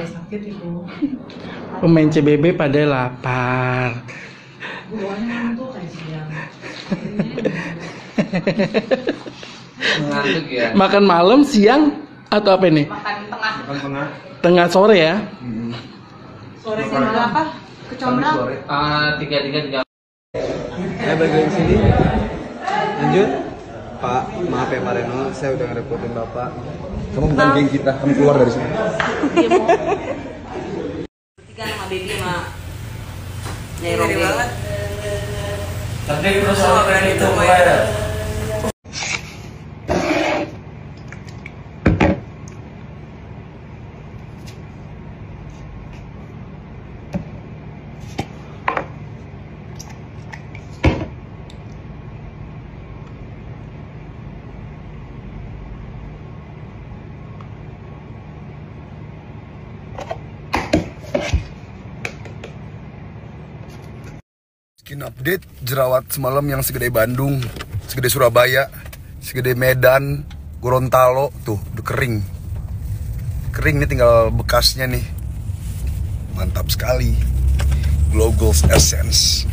Dia sakit itu. Pemain CBB pada lapar. Buahnya tuh kayak siang. Ngantuk ya. Makan malam, siang, atau apa ini? Makan tengah Tengah-tengah. Tengah sore ya? sore jam berapa? Kecombrang. Ah, tiga tiga tiga. Saya lagi sini. Lanjut. Pak, maaf ya Pak Reno, saya udah ngerepotin Bapak. Kamu bukan geng kita, kamu keluar dari sini. Tiga sama baby sama Nairobi. banget. Tapi itu sama brand itu Skin update jerawat semalam yang segede Bandung, segede Surabaya, segede Medan, Gorontalo, tuh udah kering. Kering nih tinggal bekasnya nih. Mantap sekali. Glow Goals Essence.